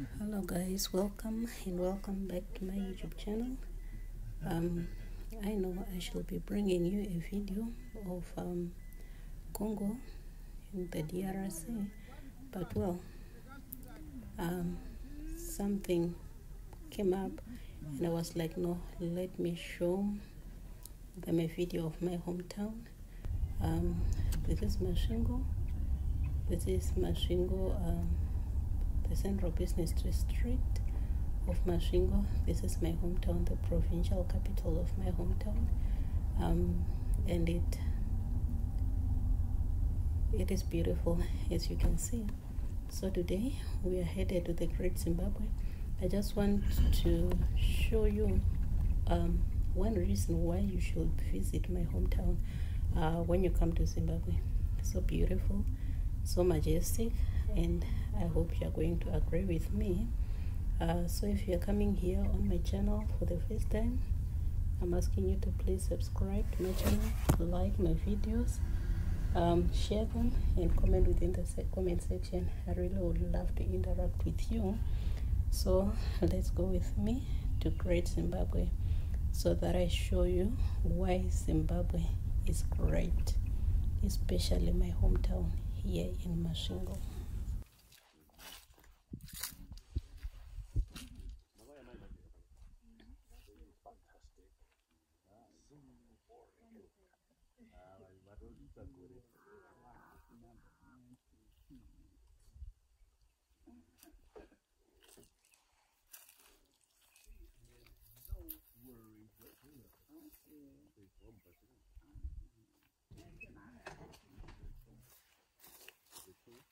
hello guys. Welcome and welcome back to my youtube channel. Um i know i shall be bringing you a video of um congo in the drc but well um something came up and i was like no let me show them a video of my hometown. Um this is masvingo. This is masvingo um the central business district of Masvingo. This is my hometown, the provincial capital of my hometown, um, and it it is beautiful as you can see. So today we are headed to the Great Zimbabwe. I just want to show you um, one reason why you should visit my hometown uh, when you come to Zimbabwe. So beautiful, so majestic, and I hope you're going to agree with me. Uh, so if you're coming here on my channel for the first time, I'm asking you to please subscribe to my channel, like my videos, um, share them, and comment within the se comment section. I really would love to interact with you. So let's go with me to Great Zimbabwe so that I show you why Zimbabwe is great, especially my hometown here in Masvingo.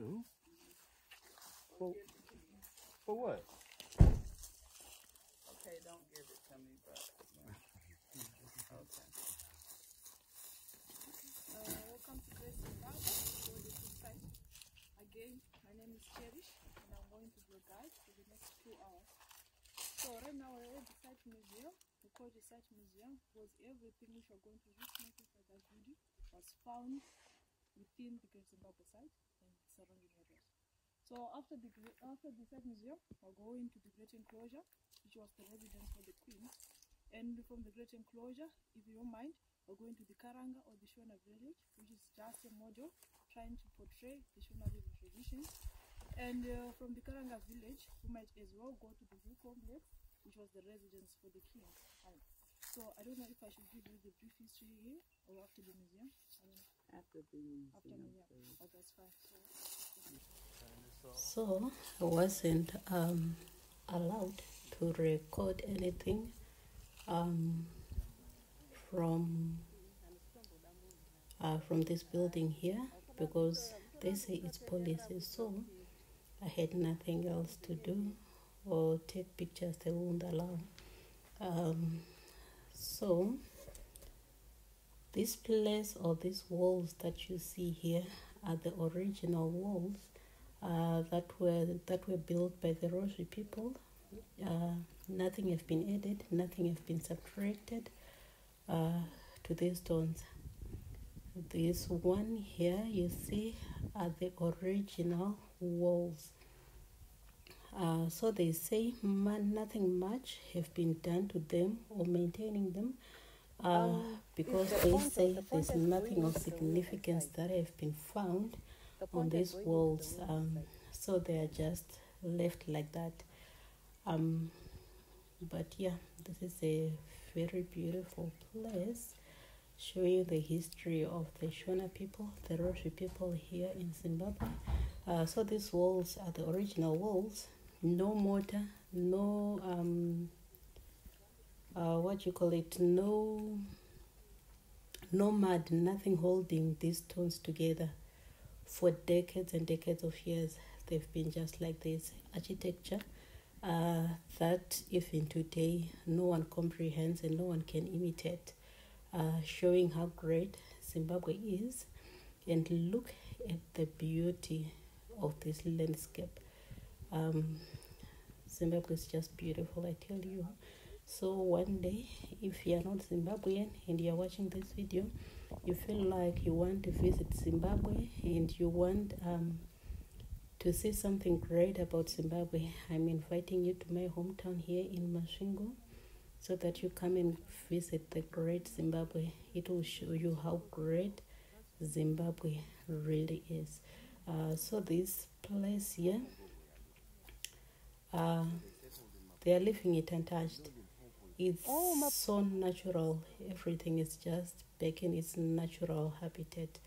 Who? For, for what? Okay, don't give it to me, but okay. Welcome to Great Zimbabwe for the site. Again, my name is Cherish and I'm going to be your guide for the next two hours. So right now we're at the site museum. The site museum because everything which we're going to witness inside that video was found within the Great Zimbabwe site and surrounding areas. So after the after the site museum, we're going to the Great Enclosure, which was the residence for the Queen. And from the Great Enclosure, if you don't mind, we're going to the Karanga or the Shona village, which is just a model trying to portray the Shona living traditions. And uh, from the Karanga village, we might as well go to the zoo complex, which was the residence for the king. Um, so I don't know if I should give you the brief history here or after the museum. I don't. After the After museum, museum. Oh, that's fine. So, So I wasn't um, allowed to record anything um, from uh, from this building here because they say it's policy. So I had nothing else to do or take pictures. They won't allow. Um, so this place or these walls that you see here are the original walls uh, that were that were built by the Rozvi people. Uh, nothing have been added, nothing have been subtracted uh, to these stones. This one here you see are the original walls. Uh, so they say man, nothing much have been done to them or maintaining them uh, Um, because the they say the there's nothing of with the word significance that have been found The on these walls. Um, so they are just left like that. Um, but yeah, this is a very beautiful place showing the history of the Shona people, the Rozvi people here in Zimbabwe. Uh, so these walls are the original walls, no mortar, no um, uh, what you call it, no no mud, nothing holding these stones together for decades and decades of years. They've been just like this architecture uh, that even today no one comprehends and no one can imitate, uh, showing how great Zimbabwe is. And look at the beauty of this landscape. Um, Zimbabwe is just beautiful, I tell you. So one day, if you are not Zimbabwean and you are watching this video, you feel like you want to visit Zimbabwe and you want um, to see something great about Zimbabwe, I'm inviting you to my hometown here in Masvingo so that you come and visit the great Zimbabwe. It will show you how great Zimbabwe really is. Uh, so this place here, uh, they are leaving it untouched. It's so natural. Everything is just back in its natural habitat.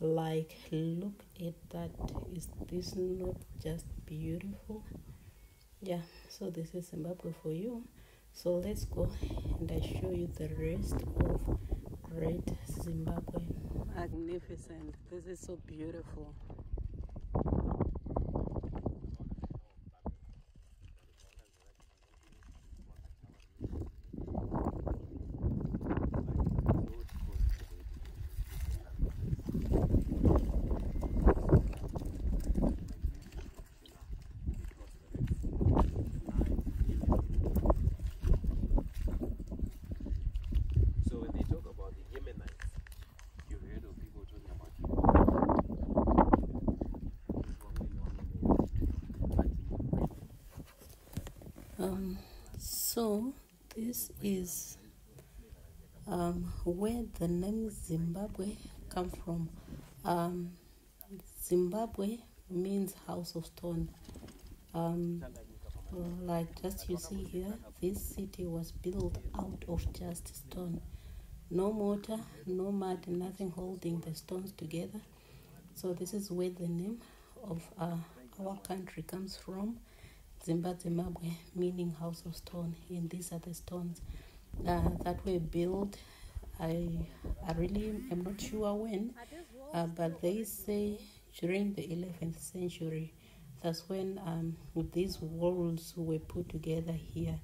Like, look at that. Is this not just beautiful? Yeah, so this is Zimbabwe for you. So let's go and I show you the rest of Great Zimbabwe. Magnificent. This is so beautiful. So when they talk about the Yemenites, you've heard of people talking about Um, so this is um, where the name Zimbabwe come from. Um, Zimbabwe means house of stone. Um, like just you see here, this city was built out of just stone. No mortar, no mud, nothing holding the stones together. So this is where the name of uh, our country comes from. Zimbabwe, meaning house of stone, and these are the stones uh, that were built. I, I really am not sure when, uh, but they say during the 11th century. That's when um, these walls were put together here,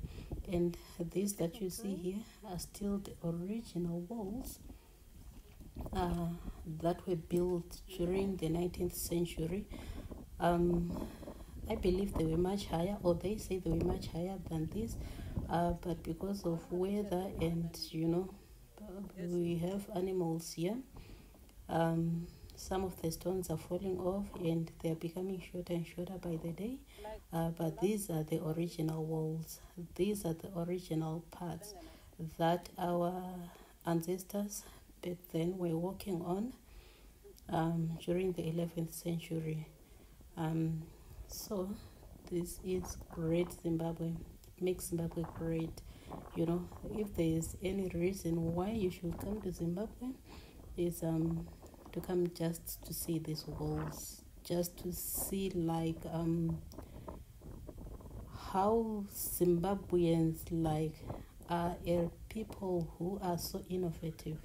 and these that you see here are still the original walls uh, that were built during the 19th century. Um, I believe they were much higher, or they say they were much higher than this, uh, but because of weather and you know, we have animals here. Um, some of the stones are falling off and they are becoming shorter and shorter by the day. Uh, but these are the original walls. These are the original parts that our ancestors back then were working on um, during the 11th century. Um, so this is great Zimbabwe. Makes Zimbabwe great. You know, if there is any reason why you should come to Zimbabwe, is um to come just to see these walls, just to see like um how Zimbabweans like are people who are so innovative.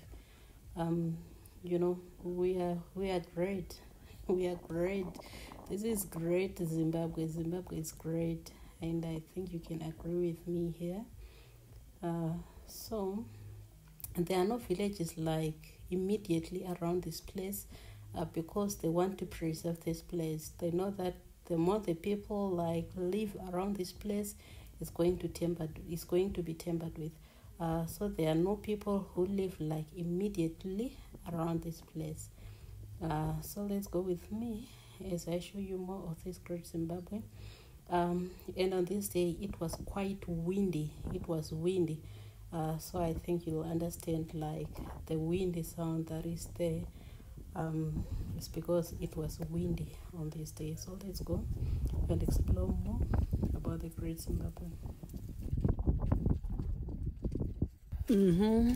Um, you know, we are we are great. We are great. This is great Zimbabwe. Zimbabwe is great, and I think you can agree with me here. Uh, so, there are no villages like immediately around this place uh, because they want to preserve this place. They know that the more the people like live around this place, it's going to tempered. It's going to be tempered with. Uh, so there are no people who live like immediately around this place. Uh, so let's go with me as I show you more of this great Zimbabwe. Um, and on this day, it was quite windy. It was windy. Uh, so I think you'll understand like the windy sound that is there. Um, it's because it was windy on this day. So let's go and explore more about the great Zimbabwe. Mm-hmm.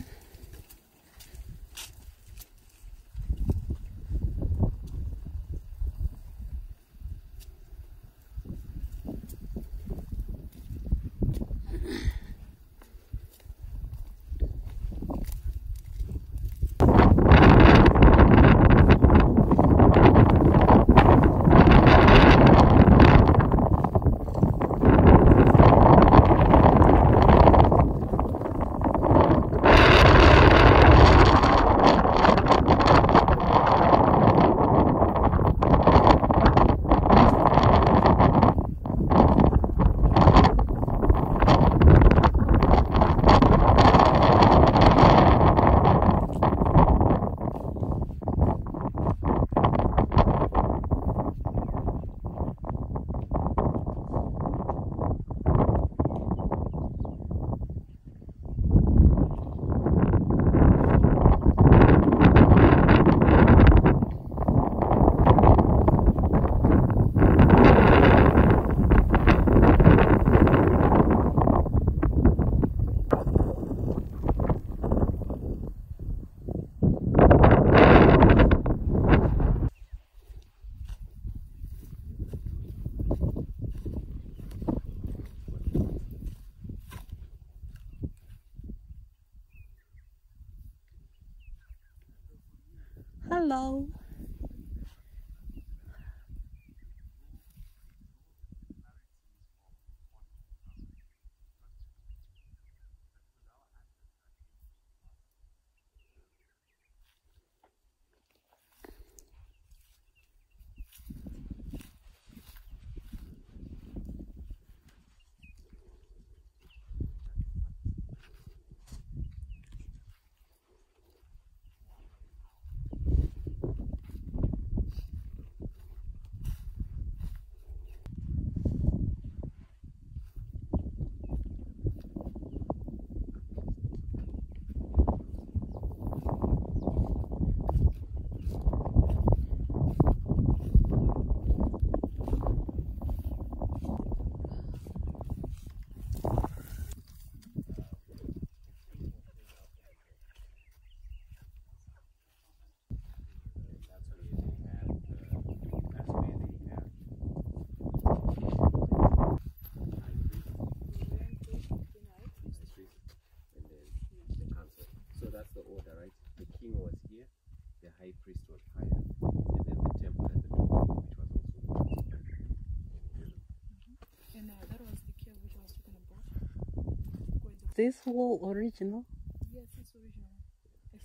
This wall original? Yes, it's original.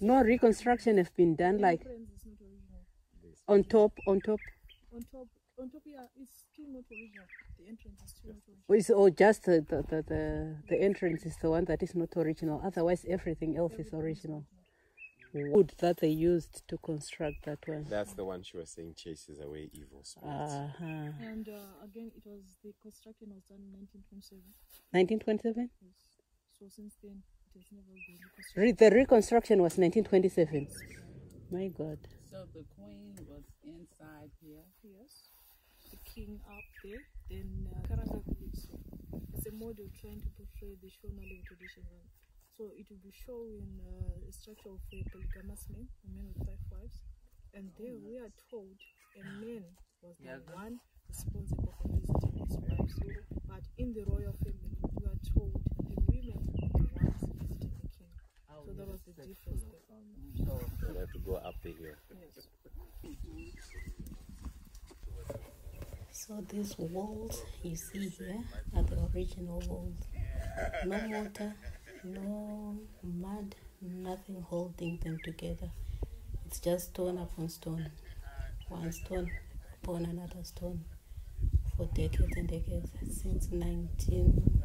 No reconstruction has been done The like entrance is not original. on top, on top. On top, on top, yeah, it's still not original. The entrance is still not original. Or is or just the, the, the, the, the entrance is the one that is not original. Otherwise everything else is original. Wood that they used to construct that one. That's the one she was saying chases away evil spirits. Uh-huh. And uh, again, it was the construction was done in 1927. 1927? Yes. So since then, it has never been reconstructed. Re- the reconstruction was 1927. My God. So the queen was inside here. Yes. The king up there. Then uh, Karanga village. It's a model trying to portray the Shona living tradition. So it will be showing uh, a structure of a polygamous man, a man with five wives. And there we are told a man was the Yeah, one responsible for visiting his wives. But in the royal family, we are told the women were the ones visiting the king. So that was the difference there. So You have to go up the hill. Yes. So these walls you see here are the original walls. No mortar, no mud, nothing holding them together. It's just stone upon stone, one stone upon another stone for decades and decades since 19.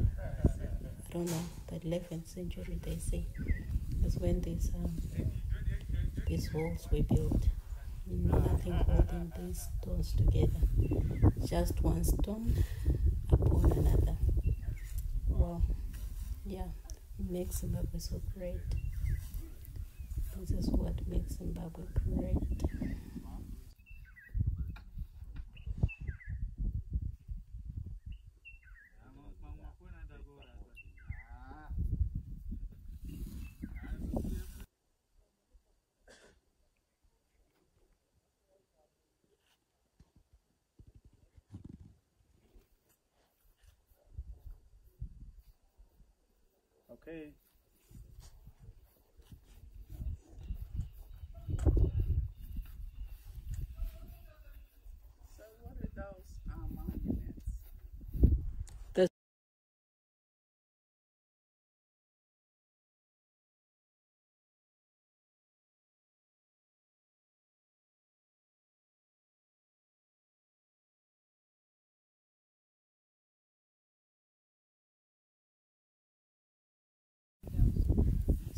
Don't know the 11th century. They say is when these um, these walls were built. Nothing holding these stones together just one stone upon another. Well, yeah, makes Zimbabwe so great. This is what makes Zimbabwe great. Okay. So what are those um, monuments?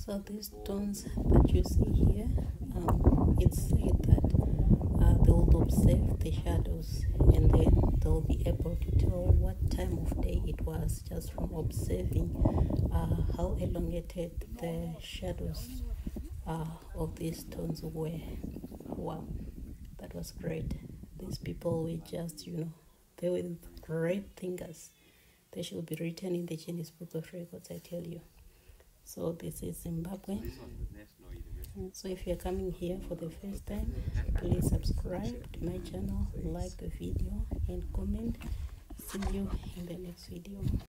So these stones that you see here, um, it's said that uh, they will observe the shadows and then they'll be able to tell what time of day it was just from observing uh, how elongated the shadows uh, of these stones were. Wow, that was great. These people were just, you know, they were great thinkers. They should be written in the Guinness Book of Records, I tell you. So this is Zimbabwe. So if you're coming here for the first time, please subscribe to my channel, like the video and comment. See you in the next video.